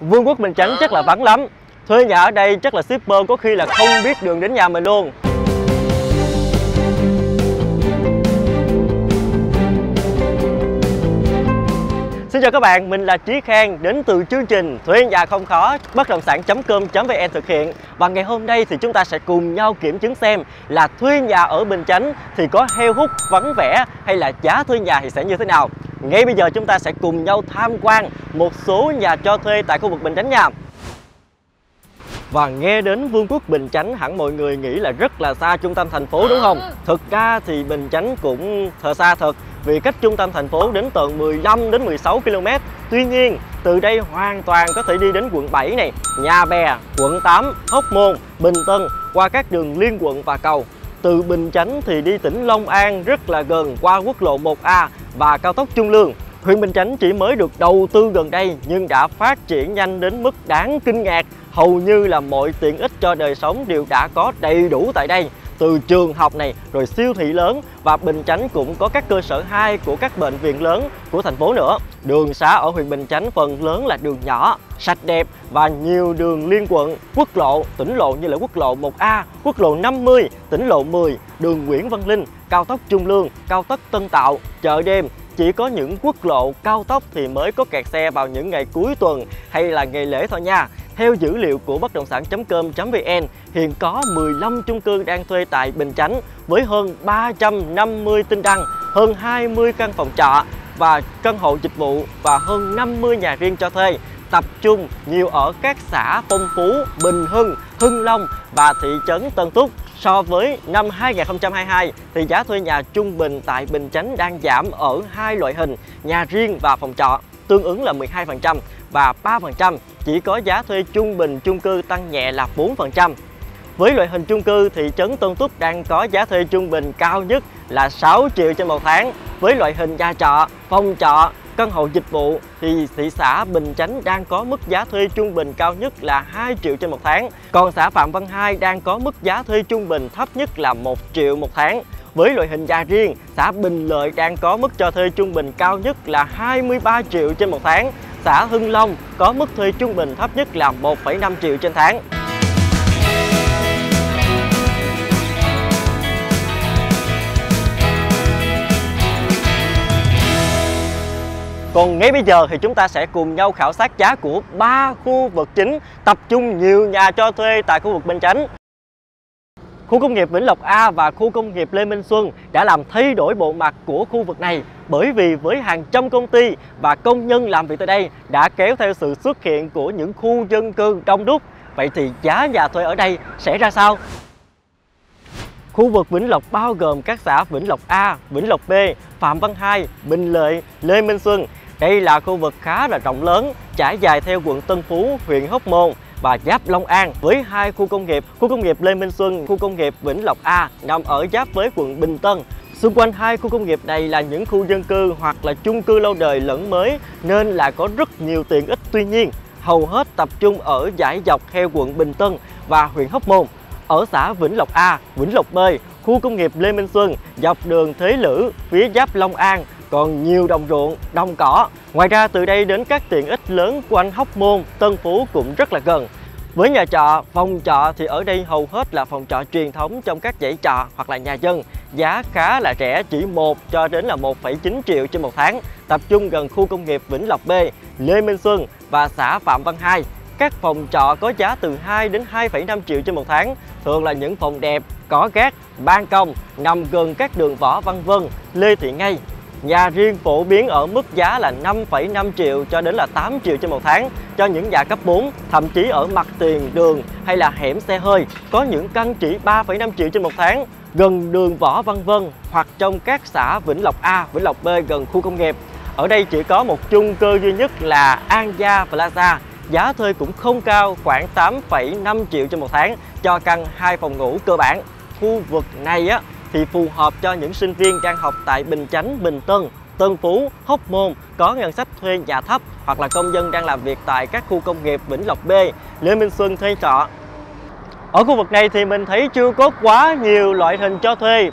Vương quốc Bình Chánh chắc là vắng lắm. Thuê nhà ở đây chắc là shipper có khi là không biết đường đến nhà mình luôn. Xin chào các bạn, mình là Trí Khang đến từ chương trình Thuê nhà không khó bất động sản.com.vn thực hiện. Và ngày hôm nay thì chúng ta sẽ cùng nhau kiểm chứng xem là thuê nhà ở Bình Chánh thì có heo hút vắng vẻ hay là giá thuê nhà thì sẽ như thế nào. Ngay bây giờ chúng ta sẽ cùng nhau tham quan một số nhà cho thuê tại khu vực Bình Chánh nha và nghe đến Vương quốc Bình Chánh hẳn mọi người nghĩ là rất là xa trung tâm thành phố đúng không? Thực ra thì Bình Chánh cũng thờ xa thật vì cách trung tâm thành phố đến tận 15 đến 16 km. Tuy nhiên, từ đây hoàn toàn có thể đi đến quận 7 này, Nhà Bè, quận 8, Hóc Môn, Bình Tân qua các đường liên quận và cầu. Từ Bình Chánh thì đi tỉnh Long An rất là gần, qua quốc lộ 1A và cao tốc Trung Lương. Huyện Bình Chánh chỉ mới được đầu tư gần đây nhưng đã phát triển nhanh đến mức đáng kinh ngạc. Hầu như là mọi tiện ích cho đời sống đều đã có đầy đủ tại đây từ trường học này rồi siêu thị lớn và Bình Chánh cũng có các cơ sở 2 của các bệnh viện lớn của thành phố nữa. Đường xá ở huyện Bình Chánh phần lớn là đường nhỏ, sạch đẹp và nhiều đường liên quận, quốc lộ, tỉnh lộ như là quốc lộ 1A, quốc lộ 50, tỉnh lộ 10, đường Nguyễn Văn Linh, cao tốc Trung Lương, cao tốc Tân Tạo, chợ đêm, chỉ có những quốc lộ cao tốc thì mới có kẹt xe vào những ngày cuối tuần hay là ngày lễ thôi nha. Theo dữ liệu của bất động sản.com.vn, hiện có 15 chung cư đang thuê tại Bình Chánh với hơn 350 tin đăng, hơn 20 căn phòng trọ và căn hộ dịch vụ và hơn 50 nhà riêng cho thuê tập trung nhiều ở các xã Phong Phú, Bình Hưng, Hưng Long và thị trấn Tân Túc. So với năm 2022 thì giá thuê nhà trung bình tại Bình Chánh đang giảm ở hai loại hình, nhà riêng và phòng trọ, tương ứng là 12% và 3%, chỉ có giá thuê trung bình chung cư tăng nhẹ là 4%. Với loại hình chung cư thị trấn Tân Túc đang có giá thuê trung bình cao nhất là 6 triệu trên một tháng. Với loại hình nhà trọ, phòng trọ, căn hộ dịch vụ thì thị xã Bình Chánh đang có mức giá thuê trung bình cao nhất là 2 triệu trên một tháng. Còn xã Phạm Văn Hai đang có mức giá thuê trung bình thấp nhất là 1 triệu một tháng. Với loại hình nhà riêng, xã Bình Lợi đang có mức cho thuê trung bình cao nhất là 23 triệu trên một tháng. Xã Hưng Long có mức thuê trung bình thấp nhất là 1,5 triệu trên tháng. Còn ngay bây giờ thì chúng ta sẽ cùng nhau khảo sát giá của ba khu vực chính tập trung nhiều nhà cho thuê tại khu vực Bình Chánh. Khu công nghiệp Vĩnh Lộc A và khu công nghiệp Lê Minh Xuân đã làm thay đổi bộ mặt của khu vực này bởi vì với hàng trăm công ty và công nhân làm việc tại đây đã kéo theo sự xuất hiện của những khu dân cư đông đúc. Vậy thì giá nhà thuê ở đây sẽ ra sao? Khu vực Vĩnh Lộc bao gồm các xã Vĩnh Lộc A, Vĩnh Lộc B, Phạm Văn Hai, Bình Lợi, Lê Minh Xuân. Đây là khu vực khá là rộng lớn, trải dài theo quận Tân Phú, huyện Hóc Môn và giáp Long An với hai khu công nghiệp, khu công nghiệp Lê Minh Xuân, khu công nghiệp Vĩnh Lộc A nằm ở giáp với quận Bình Tân. Xung quanh hai khu công nghiệp này là những khu dân cư hoặc là chung cư lâu đời lẫn mới nên là có rất nhiều tiện ích. Tuy nhiên, hầu hết tập trung ở giải dọc theo quận Bình Tân và huyện Hóc Môn. Ở xã Vĩnh Lộc A, Vĩnh Lộc B, khu công nghiệp Lê Minh Xuân, dọc đường Thế Lữ, phía giáp Long An còn nhiều đồng ruộng, đồng cỏ. Ngoài ra từ đây đến các tiện ích lớn quanh Hóc Môn, Tân Phú cũng rất là gần. Với nhà trọ, phòng trọ thì ở đây hầu hết là phòng trọ truyền thống trong các dãy trọ hoặc là nhà dân. Giá khá là rẻ, chỉ 1 cho đến là 1,9 triệu trên một tháng. Tập trung gần khu công nghiệp Vĩnh Lộc B, Lê Minh Xuân và xã Phạm Văn Hai. Các phòng trọ có giá từ 2 đến 2,5 triệu trên một tháng, thường là những phòng đẹp, có gác, ban công, nằm gần các đường Võ Văn Vân, Lê Thị Ngay, Nhà riêng phổ biến ở mức giá là 5,5 triệu cho đến là 8 triệu trên một tháng cho những nhà cấp 4, thậm chí ở mặt tiền đường hay là hẻm xe hơi có những căn chỉ 3,5 triệu trên một tháng gần đường Võ Văn Vân hoặc trong các xã Vĩnh Lộc A, Vĩnh Lộc B gần khu công nghiệp. Ở đây chỉ có một chung cư duy nhất là An Gia Plaza, giá thuê cũng không cao, khoảng 8,5 triệu trên một tháng cho căn hai phòng ngủ cơ bản. Khu vực này á thì phù hợp cho những sinh viên đang học tại Bình Chánh, Bình Tân, Tân Phú, Hóc Môn có ngân sách thuê nhà thấp hoặc là công dân đang làm việc tại các khu công nghiệp Vĩnh Lộc B, Lê Minh Xuân thuê trọ. Ở khu vực này thì mình thấy chưa có quá nhiều loại hình cho thuê